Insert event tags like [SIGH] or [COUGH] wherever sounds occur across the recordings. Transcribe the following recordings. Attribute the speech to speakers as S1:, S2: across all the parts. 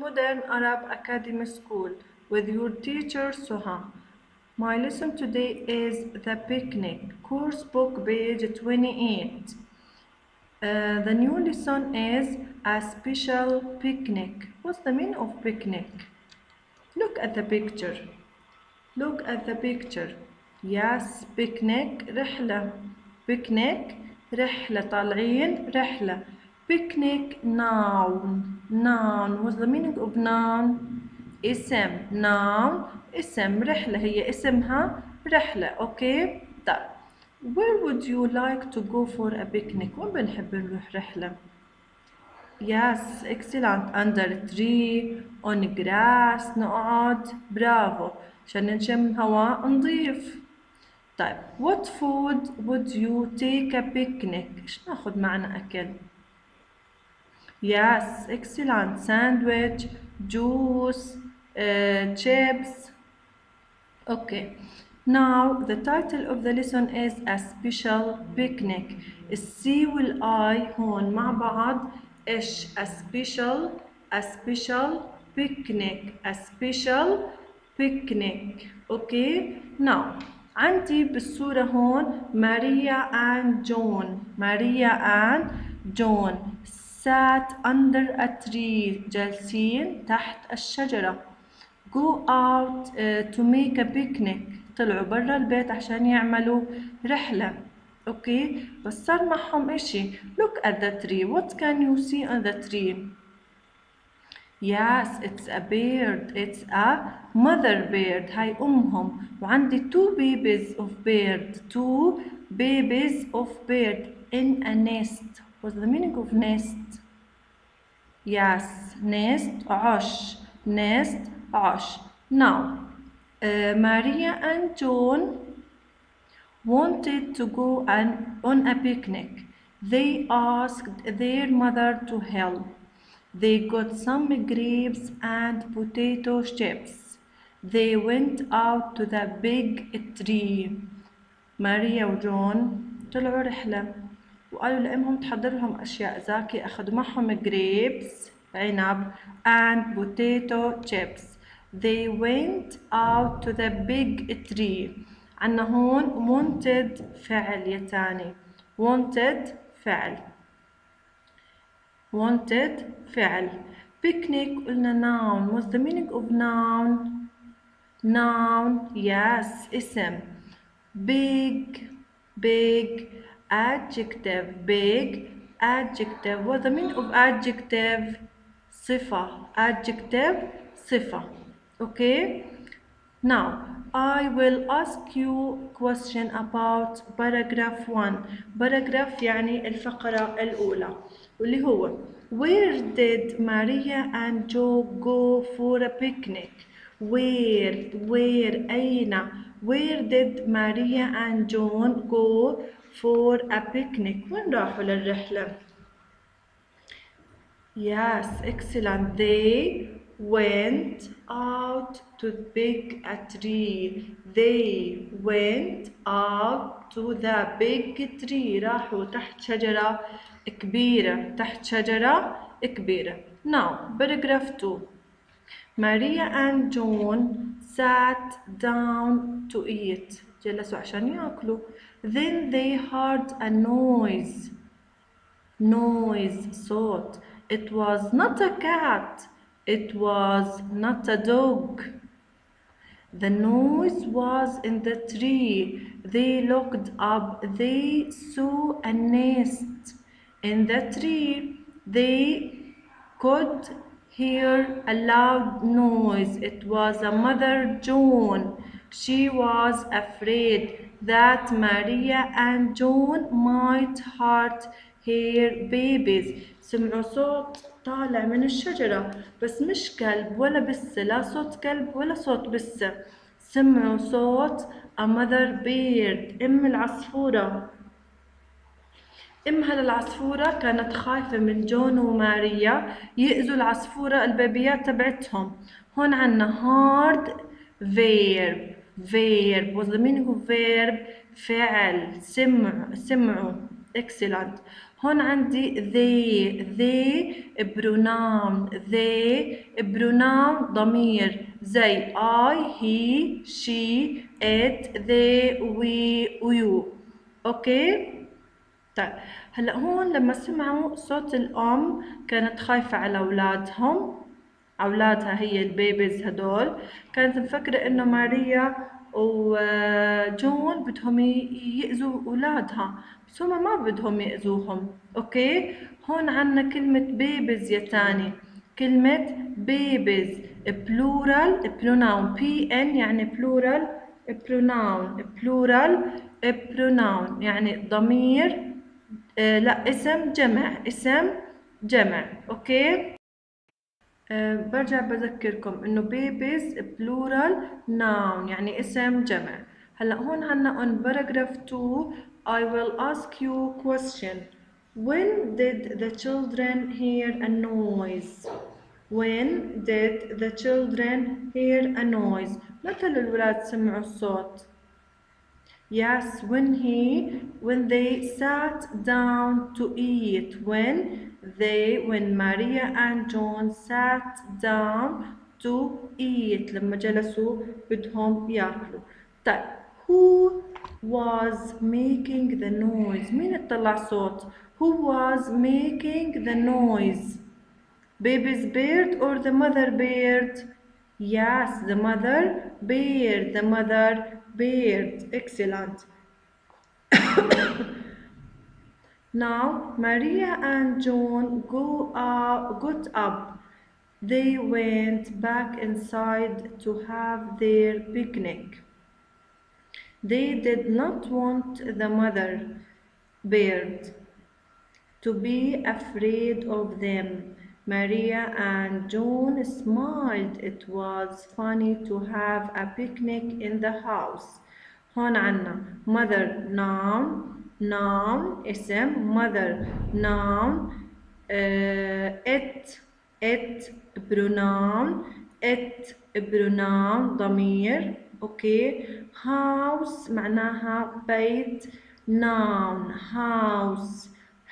S1: Modern Arab Academy School with your teacher Soha. My lesson today is the picnic, course book page 28. Uh, the new lesson is a special picnic. What's the meaning of picnic? Look at the picture. Look at the picture. Yes, picnic رحلة. Picnic رحلة طالعين رحلة. Picnic noun. Noun. What's the meaning of noun? اسم. Noun. اسم رحلة هي اسمها رحلة. أوكي؟ طيب. Where would you like to go for a picnic? وين بنحب نروح رحلة؟ Yes, excellent. Under tree, on grass, نقعد. برافو. عشان نشم هواء نضيف. طيب, what food would you take a picnic? إيش ناخد معنا أكل؟ Yes, excellent. Sandwich, juice, uh, chips. Okay. Now the title of the lesson is a special picnic. السي والآي هون مع بعض إيش a special a special picnic a special picnic okay now عندي بالصورة هون ماريا and جون ماريا and جون Sat under a tree جالسين تحت الشجرة go out uh, to make a picnic طلعوا برا البيت عشان يعملوا رحلة أوكي بس صار معهم اشي look at the tree what can you see on the tree yes it's a bird it's a mother bird هاي أمهم وعندي two babies of bird two babies of bird in a nest what's the meaning of nest yes nest عش nest عش now uh, Maria and John wanted to go an, on a picnic. They asked their mother to help. They got some grapes and potato chips. They went out to the big tree. ماريا وجون طلعوا رحلة وقالوا لأمهم تحضر لهم أشياء زاكي أخذوا معهم grapes عنب and potato chips. They went out to the big tree. عنا هون wanted فعل يا تاني wanted فعل wanted فعل picnic قلنا noun what's the meaning of noun noun yes اسم big big adjective big adjective what's the meaning of adjective صفة adjective صفة okay now I will ask you question about paragraph 1 paragraph يعني الفقرة الأولى واللي هو Where did Maria and Joe go for a picnic? Where where أين Where did Maria and John go for a picnic? وين راحوا للرحلة؟ Yes, excellent. They went out to pick a tree. They went out to the big tree. راحوا تحت شجرة كبيرة. تحت شجرة كبيرة. Now, paragraph 2. Maria and John sat down to eat. جلسوا عشان ياكلوا. Then they heard a noise. Noise, صوت. It was not a cat. It was not a dog. The noise was in the tree. They looked up. They saw a nest. In the tree, they could hear a loud noise. It was a mother Joan. She was afraid that Maria and John might hurt her babies. سمعوا صوت طالع من الشجرة بس مش كلب ولا بسة لا صوت كلب ولا صوت بسة سمعوا صوت a mother bird أم العصفورة أم هالعصفورة كانت خايفة من جون وماريا يأذوا العصفورة البيبيات تبعتهم. هون verb. Verb. what's the meaning of verb? فعل. سمع. سمعوا excellent. هون عندي they. They. pronoun. They. pronoun. ضمير. زي I he she it they we you. أوكي طيب هلا هون لما سمعوا صوت الأم كانت خايفة على أولادهم أولادها هي البيبيز هدول كانت مفكرة إنه ماريا وجون بدهم يأذوا أولادها بس هما ما بدهم يأذوهم أوكي؟ هون عنا كلمة بيبيز يا تاني كلمة بيبيز بلورال بروناون بي ان يعني بلورال بروناون بلورال بروناون يعني ضمير آه لا اسم جمع اسم جمع أوكي آه برجع بذكركم انه babies plural noun يعني اسم جمع هلا هون عنا on paragraph 2 I will ask you question when did the children hear a noise when did the children hear a noise متى الولاد سمعوا الصوت Yes, when he, when they sat down to eat, when they, when Maria and John sat down to eat, لما جلسوا بدهم ياكلوا. طيب, who was making the noise? مين طلع صوت? Who was making the noise? Baby's bird or the mother bird? Yes, the mother bird, the mother bird. Excellent. [COUGHS] now, Maria and John go got up. They went back inside to have their picnic. They did not want the mother bird to be afraid of them. Maria and John smiled. It was funny to have a picnic in the house. هون عنا mother noun noun اسم mother noun uh, it it pronoun it pronoun ضمير اوكي house معناها بيت noun house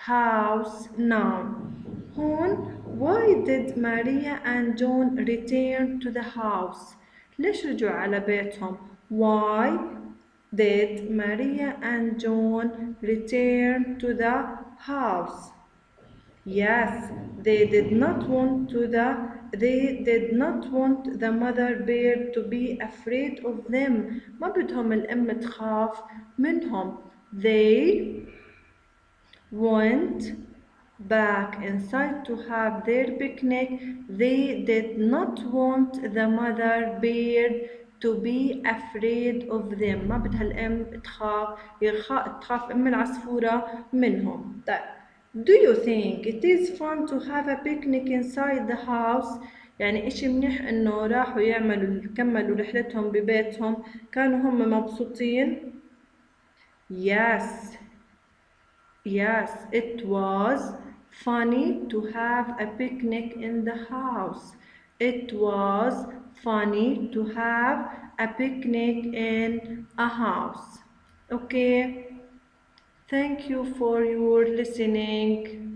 S1: house noun هون why did Maria and John return to the house ليش رجعوا على بيتهم why did Maria and John return to the house yes they did not want to the they did not want the mother bear to be afraid of them ما بدهم الأم تخاف منهم they went back inside to have their picnic. They did not want the mother bear to be afraid of them. ما بدها الأم تخاف تخاف أم العصفورة منهم. طيب. Do you think it is fun to have a picnic inside the house? يعني إشي منيح إنه راحوا يعملوا كملوا رحلتهم ببيتهم كانوا هم مبسوطين. Yes. Yes, it was funny to have a picnic in the house. It was funny to have a picnic in a house. Okay. Thank you for your listening.